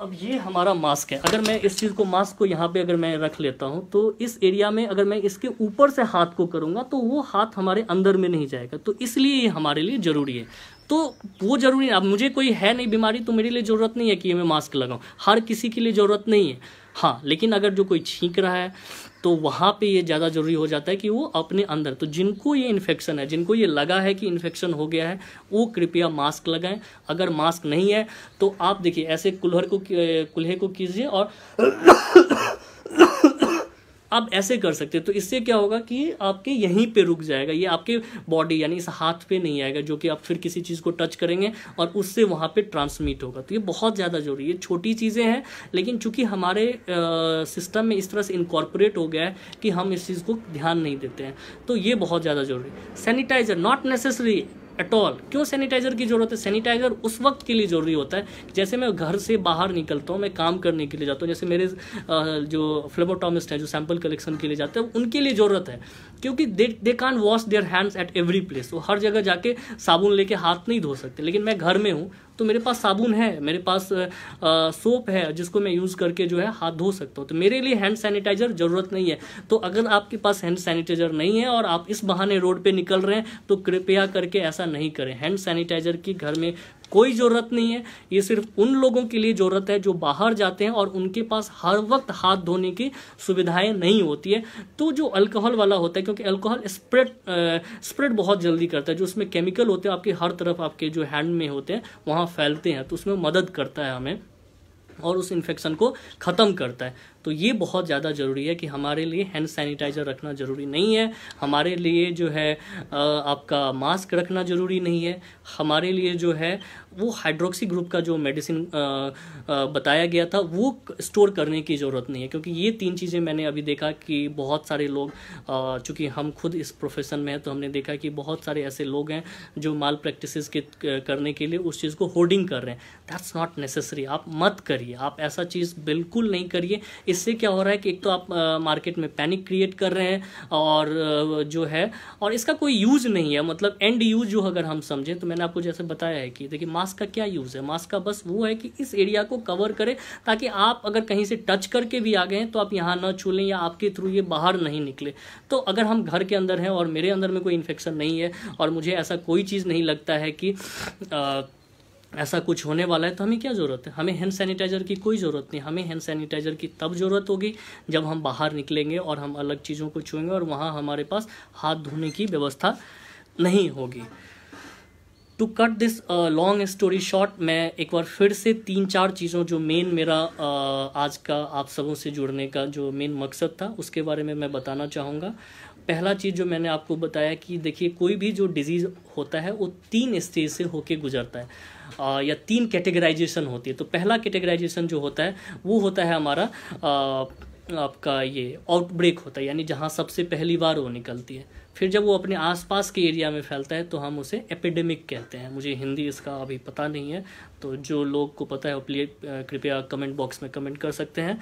अब ये हमारा मास्क है। अगर मैं इस चीज़ को मास्क को यहाँ पे अगर मैं रख लेता हूँ तो इस एरिया में अगर मैं इसके ऊपर से हाथ को करूँगा तो वो हाथ हमारे अंदर में नहीं जाएगा। तो इसलिए ये हमारे लिए ज़रूरी है। तो वो ज़रूरी अब मुझे कोई है नहीं बीमारी तो मेरे लिए ज़रूरत नहीं है कि मैं मास्क लगाऊँ। हर किसी के लिए ज़रूरत नहीं है। हाँ लेकिन अगर जो कोई छींक रहा है तो वहाँ पे ये ज़्यादा ज़रूरी हो जाता है कि वो अपने अंदर तो जिनको ये इन्फेक्शन है, जिनको ये लगा है कि इन्फेक्शन हो गया है, वो कृपया मास्क लगाएँ। अगर मास्क नहीं है तो आप देखिए, ऐसे कुल्हर को, कुल्हे को कीजिए और आप ऐसे कर सकते हैं। तो इससे क्या होगा कि आपके यहीं पे रुक जाएगा। ये आपके बॉडी यानी इस हाथ पे नहीं आएगा, जो कि आप फिर किसी चीज़ को टच करेंगे और उससे वहाँ पे ट्रांसमिट होगा। तो ये बहुत ज़्यादा ज़रूरी है। छोटी चीज़ें हैं, लेकिन चूँकि हमारे सिस्टम में इस तरह से इनकॉर्पोरेट हो गया है कि हम इस चीज़ को ध्यान नहीं देते हैं तो ये बहुत ज़्यादा ज़रूरी sanitiser not necessary at all क्यों सैनिटाइजर की ज़रूरत है? सैनिटाइजर उस वक्त के लिए ज़रूरी होता है, जैसे मैं घर से बाहर निकलता हूँ, मैं काम करने के लिए जाता हूँ, जैसे मेरे जो फ्लेबोटॉमिस्ट हैं, जो सैंपल कलेक्शन के लिए जाते हैं, उनके लिए ज़रूरत है। क्योंकि they they can wash their hands at every place वो हर जगह जाके साबुन लेके हाथ नहीं धो सकते। लेकिन मैं घर में हूँ तो मेरे पास साबुन है, मेरे पास सोप है जिसको मैं यूज़ करके जो है हाथ धो सकता हूँ। तो मेरे लिए हैंड सैनिटाइजर ज़रूरत नहीं है। तो अगर आपके पास हैंड सैनिटाइजर नहीं है और आप इस बहाने रोड पर निकल रहे हैं तो कृपया करके ऐसा नहीं करें। हैंड सैनिटाइजर की घर में कोई ज़रूरत नहीं है। ये सिर्फ़ उन लोगों के लिए ज़रूरत है जो बाहर जाते हैं और उनके पास हर वक्त हाथ धोने की सुविधाएँ नहीं होती है। तो जो अल्कोहल वाला होता है, क्योंकि अल्कोहल स्प्रेड स्प्रेड बहुत जल्दी करता है। जो उसमें केमिकल होते हैं, आपके हर तरफ़ आपके जो हैंड में होते हैं, वहाँ फैलते हैं। तो उसमें मदद करता है हमें और उस इन्फेक्शन को ख़त्म करता है। तो ये बहुत ज़्यादा ज़रूरी है कि हमारे लिए हैंड सैनिटाइज़र रखना ज़रूरी नहीं है। हमारे लिए जो है आपका मास्क रखना ज़रूरी नहीं है। हमारे लिए जो है, वो हाइड्रोक्सी ग्रुप का जो मेडिसिन बताया गया था, वो स्टोर करने की ज़रूरत नहीं है। क्योंकि ये तीन चीज़ें मैंने अभी देखा कि बहुत सारे लोग चूँकि हम खुद इस प्रोफेशन में हैं तो हमने देखा कि बहुत सारे ऐसे लोग हैं जो माल प्रैक्टिस के करने के लिए उस चीज़ को होर्डिंग कर रहे हैं। दैट्स नॉट नेसेसरी आप मत करिए। आप ऐसा चीज़ बिल्कुल नहीं करिए। इससे क्या हो रहा है कि एक तो आप मार्केट में पैनिक क्रिएट कर रहे हैं और जो है और इसका कोई यूज़ नहीं है। मतलब एंड यूज़ जो अगर हम समझें तो मैंने आपको जैसे बताया है कि देखिए मास्क का क्या यूज़ है? मास्क का बस वो है कि इस एरिया को कवर करे ताकि आप अगर कहीं से टच करके भी आ गए हैं तो आप यहाँ ना छू लें या आपके थ्रू ये बाहर नहीं निकले। तो अगर हम घर के अंदर हैं और मेरे अंदर में कोई इन्फेक्शन नहीं है और मुझे ऐसा कोई चीज़ नहीं लगता है कि आ, ऐसा कुछ होने वाला है तो हमें क्या ज़रूरत है? हमें हैंड सैनिटाइज़र की कोई ज़रूरत नहीं। हमें हैंड सैनिटाइज़र की तब ज़रूरत होगी जब हम बाहर निकलेंगे और हम अलग चीज़ों को छुएँगे और वहाँ हमारे पास हाथ धोने की व्यवस्था नहीं होगी। To cut this long story short मैं एक बार फिर से तीन चार चीज़ों जो मेन मेरा uh, आज का आप सबों से जुड़ने का जो मेन मकसद था उसके बारे में मैं बताना चाहूँगा। पहला चीज़ जो मैंने आपको बताया कि देखिए कोई भी जो डिज़ीज़ होता है वो तीन स्टेज से होके गुजरता है। आ, या तीन कैटेगराइजेशन होती है। तो पहला कैटेगराइजेशन जो होता है वो होता है हमारा आ, आपका ये आउटब्रेक होता है, यानी जहाँ सबसे पहली बार वो निकलती है। फिर जब वो अपने आसपास के एरिया में फैलता है तो हम उसे एपिडेमिक कहते हैं। मुझे हिंदी इसका अभी पता नहीं है तो जो लोग को पता है, वो कृपया कमेंट बॉक्स में कमेंट कर सकते हैं।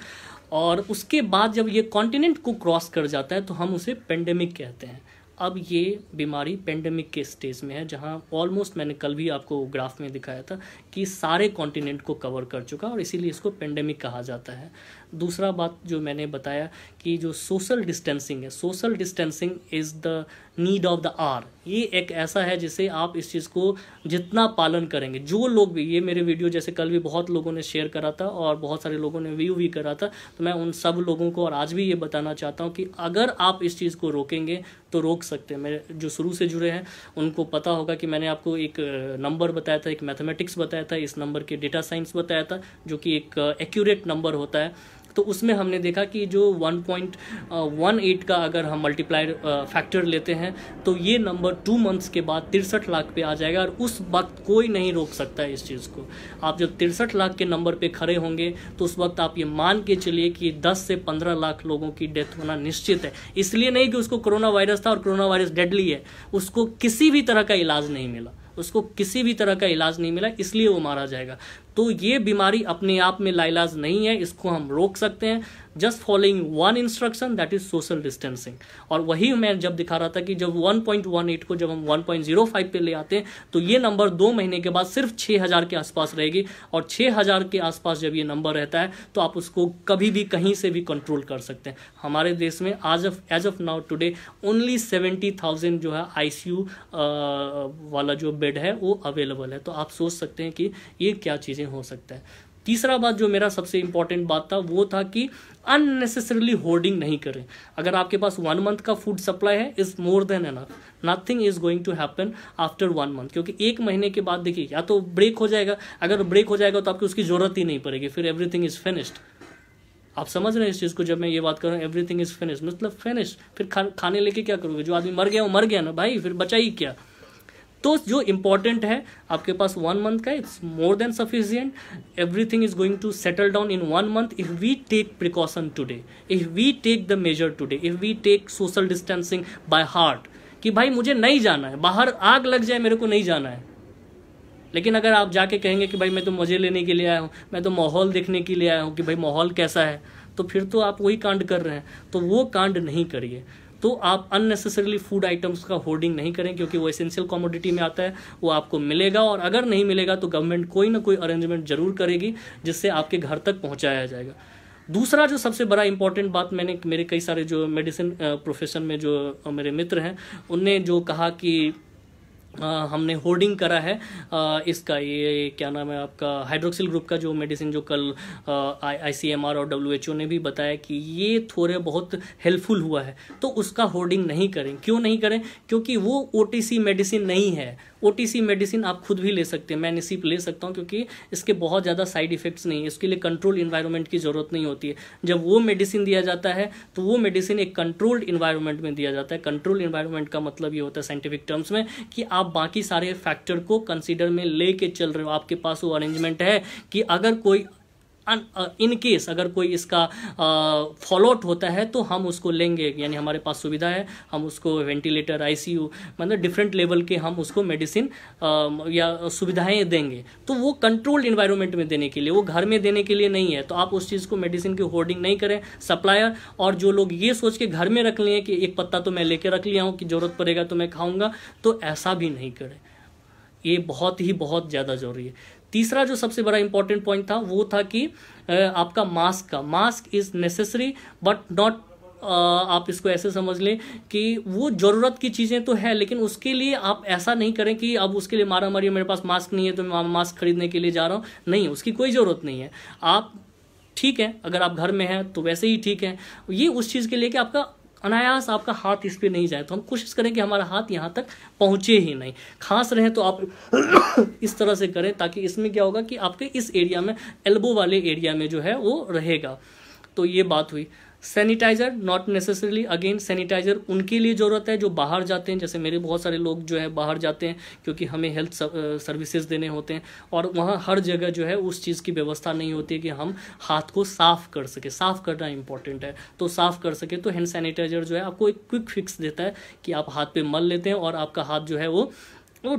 और उसके बाद जब ये कॉन्टिनेंट को क्रॉस कर जाता है तो हम उसे पेंडेमिक कहते हैं। अब ये बीमारी पेंडेमिक के स्टेज में है, जहाँ ऑलमोस्ट मैंने कल भी आपको ग्राफ में दिखाया था कि सारे कॉन्टिनेंट को कवर कर चुका और इसीलिए इसको पेंडेमिक कहा जाता है। दूसरा बात जो मैंने बताया कि जो सोशल डिस्टेंसिंग है social distancing is the need of the hour ये एक ऐसा है जिसे आप इस चीज़ को जितना पालन करेंगे। जो लोग भी, ये मेरे वीडियो जैसे कल भी बहुत लोगों ने शेयर करा था और बहुत सारे लोगों ने व्यू भी करा था तो मैं उन सब लोगों को और आज भी ये बताना चाहता हूँ कि अगर आप इस चीज़ को रोकेंगे तो रोक सकते हैं। मेरे जो शुरू से जुड़े हैं, उनको पता होगा कि मैंने आपको एक नंबर बताया था, एक मैथमेटिक्स बताया था, इस नंबर के डेटा साइंस बताया था, जो कि एक एक्यूरेट नंबर होता है। तो उसमें हमने देखा कि जो 1.18 का अगर हम मल्टीप्लायर फैक्टर लेते हैं तो ये नंबर टू मंथ्स के बाद तिरसठ लाख पे आ जाएगा और उस वक्त कोई नहीं रोक सकता है इस चीज़ को। आप जब तिरसठ लाख के नंबर पे खड़े होंगे तो उस वक्त आप ये मान के चलिए कि 10 से 15 लाख लोगों की डेथ होना निश्चित है। इसलिए नहीं कि उसको कोरोना वायरस था और कोरोना वायरस डेडली है। उसको किसी भी तरह का इलाज नहीं मिला। उसको किसी भी तरह का इलाज नहीं मिला, इसलिए वो मारा जाएगा। तो ये बीमारी अपने आप में लाइलाज नहीं है इसको हम रोक सकते हैं। Just following one instruction that is social distancing और वही मैं जब दिखा रहा था कि जब 1.18 को जब हम 1.05 पे ले आते हैं तो ये नंबर दो महीने के बाद सिर्फ़ 6000 के आसपास रहेगी। और 6000 के आसपास जब ये नंबर रहता है तो आप उसको कभी भी कहीं से भी कंट्रोल कर सकते हैं। हमारे देश में आज of as of now today only seventy thousand जो है आईसीयू वाला जो बेड है, वो अवेलेबल है। तो आप सोच सकते हैं कि ये क्या चीज़ें हो सकता है। तीसरा बात जो मेरा सबसे इंपॉर्टेंट बात था वो था कि अननेसेसरली होर्डिंग नहीं करें। अगर आपके पास वन मंथ का फ़ूड सप्लाई है is more than enough nothing is going to happen after one month क्योंकि एक महीने के बाद देखिए या तो ब्रेक हो जाएगा। अगर ब्रेक हो जाएगा तो आपकी उसकी ज़रूरत ही नहीं पड़ेगी। फिर एवरीथिंग इज़ फिनिश्ड आप समझ रहे हैं इस चीज़ को? जब मैं ये बात कर रहा हूँ एवरीथिंग इज़ फिनिश मतलब फिनिश फिर खा, खाने लेके क्या करोगे? जो आदमी मर गया वो मर गया ना भाई फिर बचा ही क्या? तो जो इंपॉर्टेंट है, आपके पास वन मंथ का it's more than sufficient everything is going to settle down in one month if we take precaution today if we take the major today if we take social distancing by heart कि भाई मुझे नहीं जाना है, बाहर आग लग जाए, मेरे को नहीं जाना है। लेकिन अगर आप जाके कहेंगे कि भाई मैं तो मज़े लेने के लिए आया हूँ, मैं तो माहौल देखने के लिए आया हूँ कि भाई माहौल कैसा है तो फिर तो आप वही कांड कर रहे हैं। तो वो कांड नहीं करिए। तो आप अननेसेसरीली फ़ूड आइटम्स का होर्डिंग नहीं करें, क्योंकि वो एसेंशियल कॉमोडिटी में आता है, वो आपको मिलेगा, और अगर नहीं मिलेगा तो गवर्नमेंट कोई ना कोई अरेंजमेंट ज़रूर करेगी, जिससे आपके घर तक पहुँचाया जाएगा। दूसरा जो सबसे बड़ा इंपॉर्टेंट बात मैंने, मेरे कई सारे जो मेडिसिन प्रोफेशन में जो मेरे मित्र हैं, उनने जो कहा कि हमने होर्डिंग करा है इसका ये क्या नाम है आपका हाइड्रोक्सिल ग्रुप का जो मेडिसिन जो कल आई सी एम आर और डब्ल्यू एच ओ ने भी बताया कि ये थोड़े बहुत हेल्पफुल हुआ है। तो उसका होर्डिंग नहीं करें। क्यों नहीं करें? क्योंकि वो ओ टी सी मेडिसिन नहीं है। ओटीसी मेडिसिन आप खुद भी ले सकते हैं। मैं निसीप ले सकता हूँ क्योंकि इसके बहुत ज़्यादा साइड इफेक्ट्स नहीं है। इसके लिए कंट्रोल इन्वायरमेंट की ज़रूरत नहीं होती है। जब वो मेडिसिन दिया जाता है तो वो मेडिसिन एक कंट्रोल्ड इन्वायरमेंट में दिया जाता है। कंट्रोल इन्वायरमेंट का मतलब ये होता है साइंटिफिक टर्म्स में कि आप बाकी सारे फैक्टर को कंसिडर में लेके चल रहे हो। आपके पास वो अरेंजमेंट है कि अगर कोई इन केस अगर कोई इसका फॉलोआउट होता है तो हम उसको लेंगे। यानी हमारे पास सुविधा है, हम उसको वेंटिलेटर आईसीयू मतलब डिफरेंट लेवल के हम उसको मेडिसिन या सुविधाएँ देंगे। तो वो कंट्रोल्ड इन्वायरमेंट में देने के लिए, वो घर में देने के लिए नहीं है। तो आप उस चीज़ को मेडिसिन की होर्डिंग नहीं करें। सप्लायर और जो लोग ये सोच के घर में रख लिए कि एक पत्ता तो मैं लेके रख लिया हूँ कि ज़रूरत पड़ेगा तो मैं खाऊँगा तो ऐसा भी नहीं करें। ये बहुत ही बहुत ज़्यादा ज़रूरी है। तीसरा जो सबसे बड़ा इंपॉर्टेंट पॉइंट था, वो था कि आपका मास्क का। Mask is necessary but not आप इसको ऐसे समझ लें कि वो ज़रूरत की चीज़ें तो है, लेकिन उसके लिए आप ऐसा नहीं करें कि अब उसके लिए मारा मारी, मेरे पास मास्क नहीं है तो मैं मास्क खरीदने के लिए जा रहा हूँ। नहीं, उसकी कोई ज़रूरत नहीं है। आप ठीक है, अगर आप घर में हैं तो वैसे ही ठीक है। ये उस चीज़ के लिए कि आपका अनायास आपका हाथ इस पर नहीं जाए तो हम कोशिश करें कि हमारा हाथ यहाँ तक पहुँचे ही नहीं। खांस रहे तो आप इस तरह से करें ताकि इसमें क्या होगा कि आपके इस एरिया में एल्बो वाले एरिया में जो है वो रहेगा। तो ये बात हुई। Sanitizer not necessarily again sanitizer उनके लिए ज़रूरत है जो बाहर जाते हैं, जैसे मेरे बहुत सारे लोग जो है बाहर जाते हैं, क्योंकि हमें हेल्थ सर्विसेज़ देने होते हैं, और वहाँ हर जगह जो है उस चीज़ की व्यवस्था नहीं होती है कि हम हाथ को साफ़ कर सके। साफ़ करना इंपॉर्टेंट है। तो साफ़ कर सके तो हैंड सैनिटाइज़र जो है आपको एक क्विक फिक्स देता है कि आप हाथ पे मल लेते हैं और आपका हाथ जो है वो वो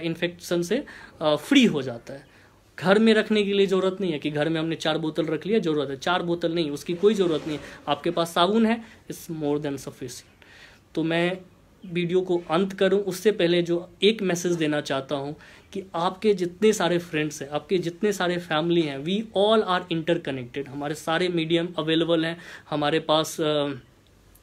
इन्फेक्शन से फ्री हो जाता है। घर में रखने के लिए ज़रूरत नहीं है कि घर में हमने चार बोतल रख लिया ज़रूरत है। चार बोतल नहीं उसकी कोई ज़रूरत नहीं है। आपके पास साबुन है इट्स मोर देन सफिशियंट तो मैं वीडियो को अंत करूँ उससे पहले जो एक मैसेज देना चाहता हूँ कि आपके जितने सारे फ्रेंड्स हैं आपके जितने सारे फैमिली हैं वी ऑल आर इंटरकनेक्टेड हमारे सारे मीडियम अवेलेबल हैं हमारे पास uh,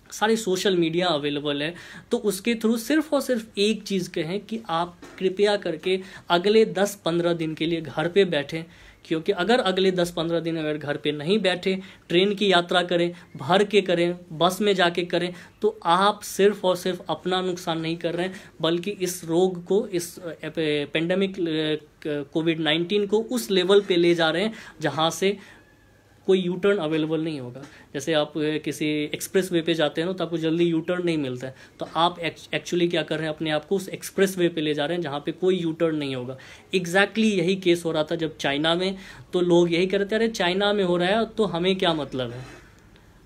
सारे सोशल मीडिया अवेलेबल है तो उसके थ्रू सिर्फ़ और सिर्फ़ एक चीज़ कहें कि आप कृपया करके अगले दस पंद्रह दिन के लिए घर पे बैठें, क्योंकि अगर अगले दस पंद्रह दिन अगर घर पे नहीं बैठे ट्रेन की यात्रा करें, भर के करें, बस में जाके करें तो आप सिर्फ़ और सिर्फ़ अपना नुकसान नहीं कर रहे हैं, बल्कि इस रोग को, इस पेंडेमिक कोविड नाइन्टीन को उस लेवल पे ले जा रहे हैं, जहाँ से कोई यू टर्न अवेलेबल नहीं होगा। जैसे आप किसी एक्सप्रेस वे पे जाते हैं ना तो आपको जल्दी यू टर्न नहीं मिलता है। तो आप एक्चुअली क्या कर रहे हैं, अपने आप को उस एक्सप्रेस वे पे ले जा रहे हैं, जहाँ पे कोई यू टर्न नहीं होगा। एग्जैक्टली exactly यही केस हो रहा था जब चाइना में। तो लोग यही कह रहे थे, अरे चाइना में हो रहा है तो हमें क्या मतलब है?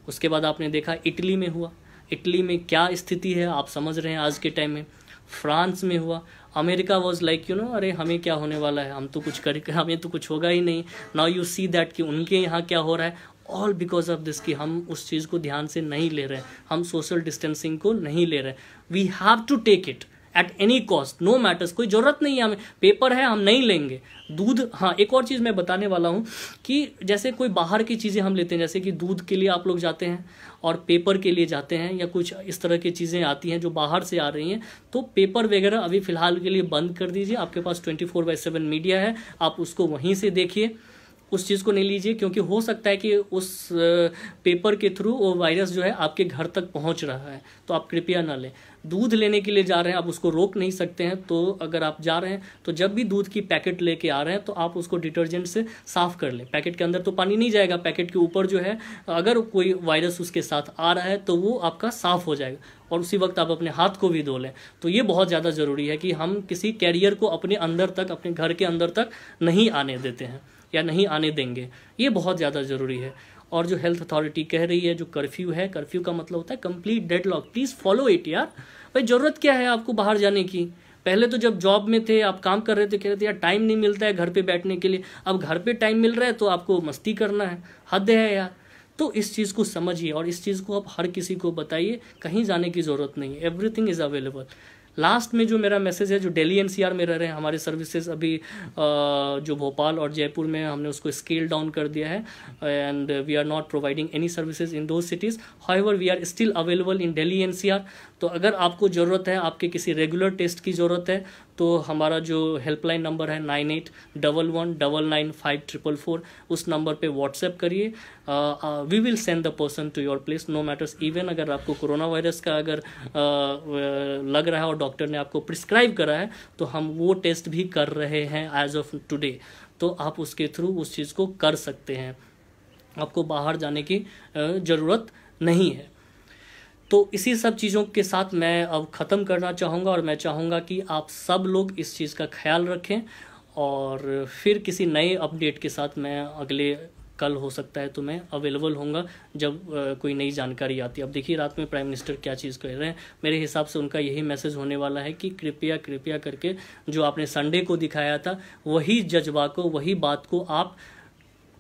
उसके बाद आपने देखा इटली में हुआ। इटली में क्या स्थिति है, आप समझ रहे हैं आज के टाइम में। फ्रांस में हुआ। America was like you know अरे हमें क्या होने वाला है? हम तो कुछ कर, हमें तो कुछ होगा ही नहीं। नाउ यू सी दैट कि उनके यहाँ क्या हो रहा है? ऑल बिकॉज़ ऑफ़ दिस कि हम उस चीज़ को ध्यान से नहीं ले रहे हैं। हम सोशल डिस्टेंसिंग को नहीं ले रहे हैं। We have to take it at any cost no matters कोई ज़रूरत नहीं है हमें पेपर है, हम नहीं लेंगे। दूध हाँ एक और चीज़ मैं बताने वाला हूँ कि जैसे कोई बाहर की चीज़ें हम लेते हैं, जैसे कि दूध के लिए आप लोग जाते हैं और पेपर के लिए जाते हैं या कुछ इस तरह की चीज़ें आती हैं जो बाहर से आ रही हैं तो पेपर वगैरह अभी फ़िलहाल के लिए बंद कर दीजिए। आपके पास twenty four by seven media है, आप उसको वहीं से देखिए। उस चीज़ को नहीं लीजिए, क्योंकि हो सकता है कि उस पेपर के थ्रू वो वायरस जो है आपके घर तक पहुँच रहा है तो आप कृपया ना लें। दूध लेने के लिए जा रहे हैं, आप उसको रोक नहीं सकते हैं तो अगर आप जा रहे हैं तो जब भी दूध की पैकेट लेके आ रहे हैं तो आप उसको डिटर्जेंट से साफ़ कर लें। पैकेट के अंदर तो पानी नहीं जाएगा, पैकेट के ऊपर जो है, अगर कोई वायरस उसके साथ आ रहा है तो वो आपका साफ़ हो जाएगा और उसी वक्त आप अपने हाथ को भी धो लें। तो ये बहुत ज़्यादा ज़रूरी है कि हम किसी कैरियर को अपने अंदर तक, अपने घर के अंदर तक नहीं आने देते हैं या नहीं आने देंगे। ये बहुत ज़्यादा ज़रूरी है। और जो हेल्थ अथॉरिटी कह रही है, जो कर्फ्यू है कर्फ्यू का मतलब होता है complete dead lock please follow it यार. भाई, ज़रूरत क्या है आपको बाहर जाने की? पहले तो जब जॉब में थे, आप काम कर रहे थे, कह रहे थे, यार टाइम नहीं मिलता है घर पे बैठने के लिए. अब घर पे टाइम मिल रहा है तो आपको मस्ती करना है. हद है यार. तो इस चीज़ को समझिए और इस चीज़ को आप हर किसी को बताइए. कहीं जाने की ज़रूरत नहीं है. एवरीथिंग इज़ अवेलेबल लास्ट में जो मेरा मैसेज है, जो दिल्ली एनसीआर में रह रहे हैं, हमारे सर्विसेज़ अभी जो भोपाल और जयपुर में हमने उसको स्केल डाउन कर दिया है। And we are not providing any services in दो cities how we are still available in Delhi NCR तो अगर आपको ज़रूरत है आपके किसी रेगुलर टेस्ट की ज़रूरत है तो हमारा जो हेल्पलाइन नंबर है nine eight double one double nine five triple four उस नंबर पे व्हाट्सएप करिए। We will send the person to your place no matters even अगर आपको कोरोना वायरस का अगर uh, लग रहा है और डॉक्टर ने आपको प्रिस्क्राइब करा है तो हम वो टेस्ट भी कर रहे हैं एज ऑफ़ टुडे तो आप उसके थ्रू उस चीज़ को कर सकते हैं। आपको बाहर जाने की ज़रूरत नहीं है। तो इसी सब चीज़ों के साथ मैं अब ख़त्म करना चाहूँगा और मैं चाहूँगा कि आप सब लोग इस चीज़ का ख्याल रखें और फिर किसी नए अपडेट के साथ मैं अगले कल हो सकता है तो मैं अवेलेबल होऊँगा जब कोई नई जानकारी आती है। अब देखिए, रात में प्राइम मिनिस्टर क्या चीज़ कह रहे हैं। मेरे हिसाब से उनका यही मैसेज होने वाला है कि कृपया कृपया करके जो आपने संडे को दिखाया था, वही जज्बा को, वही बात को आप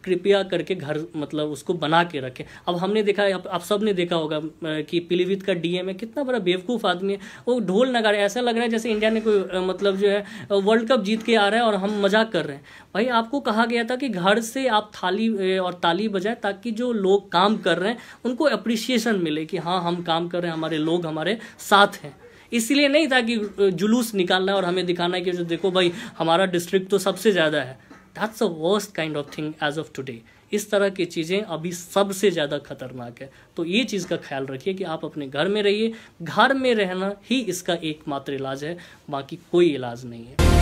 कृपया करके घर मतलब उसको बना के रखें। अब हमने देखा आप, आप सबने देखा होगा कि पीलीभीत का डीएम है कितना बड़ा बेवकूफ़ आदमी है। वो ढोल नगाड़े ऐसा लग रहा है जैसे इंडिया ने कोई मतलब जो है वर्ल्ड कप जीत के आ रहा है और हम मज़ाक कर रहे हैं। भाई आपको कहा गया था कि घर से आप थाली और ताली बजाए ताकि जो लोग काम कर रहे हैं उनको अप्रिसिएशन मिले कि हाँ हम काम कर रहे हैं हमारे लोग हमारे साथ हैं। इसलिए नहीं था कि जुलूस निकालना है और हमें दिखाना है कि जो देखो भाई हमारा डिस्ट्रिक्ट तो सबसे ज़्यादा है। That's a worst kind of thing as of today इस तरह की चीज़ें अभी सबसे ज़्यादा खतरनाक है। तो ये चीज़ का ख्याल रखिए कि आप अपने घर में रहिए। घर में रहना ही इसका एकमात्र इलाज है, बाकी कोई इलाज नहीं है।